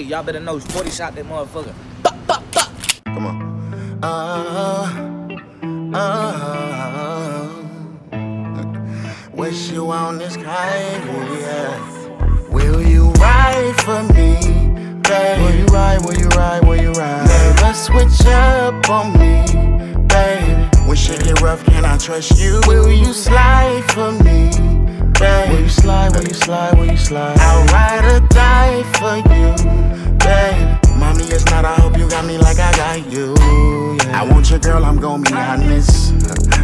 Hey, y'all better know 40 shot that motherfucker. Come on. Uh, uh, wish you on this kind, yeah. Will you ride for me, babe? Will you ride, will you ride, will you ride? Never switch up on me, babe. When shit get rough, can I trust you? Will you slide for me, babe? Will you slide, will you slide, will you slide? I'll ride or die for you, babe. Mommy, it's not, I hope you got me like I got you. Yeah. I want your girl, I'm gon' be honest.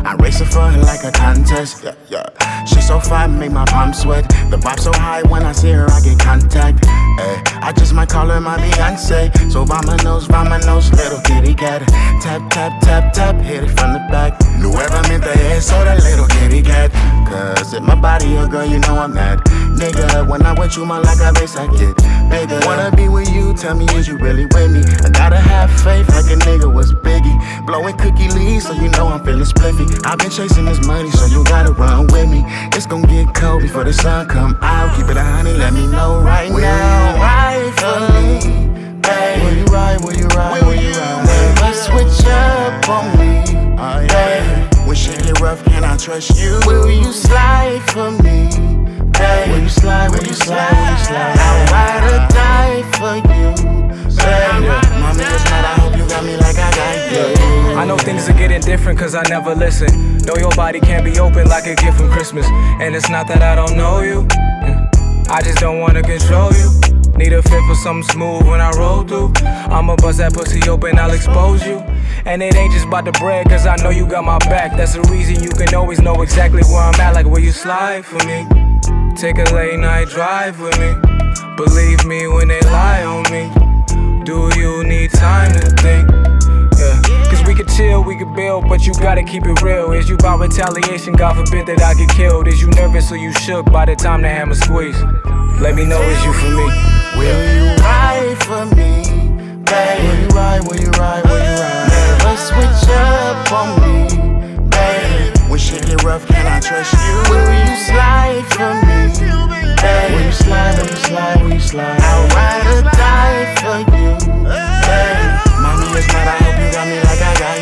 I race her for her like a contest. Yeah, yeah. She so fine, make my palms sweat. The vibe so high when I see her, I get contact. Ay, I just might call her my Beyonce. So my nose, nose, little kitty cat. Tap, tap, tap, tap, hit it from the back. Whoever meant the head, eh, so that little kitty cat. Cause if my body a girl, you know I'm that. Nigga, when I with you, my like I race, I get bigger. Wanna be with you, tell me, is you really with me? I gotta have faith like a nigga was Biggie. Blowing cookie leaves, so you know I'm feeling spliffy. I've been chasing this money, so you gotta run with me. It's gonna get cold before the sun come out. Keep it a honey, let me know right will now. You ride for me, babe? Will you ride? Will you ride? Will, will you ride? Never switch up on me, oh, yeah. babe. When shit get rough, can I trust you? Will you slide for me, babe? Will you slide? Will you slide? Will you slide? I'll ride or die for you, babe. Mommy, it's not. I hope you got me like I got you. I know things are getting different cause I never listen. Know your body can't be open like a gift from Christmas. And it's not that I don't know you. Mm. I just don't wanna control you. Need a fit for something smooth when I roll through. I'ma bust that pussy open, I'll expose you. And it ain't just about the bread, cause I know you got my back. That's the reason you can always know exactly where I'm at. Like, will you slide for me? Take a late night drive with me. Believe me when they lie on me. Do you need time to think? Yeah. Cause we could chill, we could build, but you gotta keep it real. Is you about retaliation? God forbid that I get killed. Is you nervous or you shook by the time the hammer squeeze? Let me know, is you for me? Will you ride for me, babe? Will you ride, will you ride, will you ride? Never switch up on me, babe. When shit get rough, can I trust you? Will you slide for me, babe. When you slide, when you slide, when you slide. I ride or die for you, babe. Mommy, it's not, I hope you got me like I got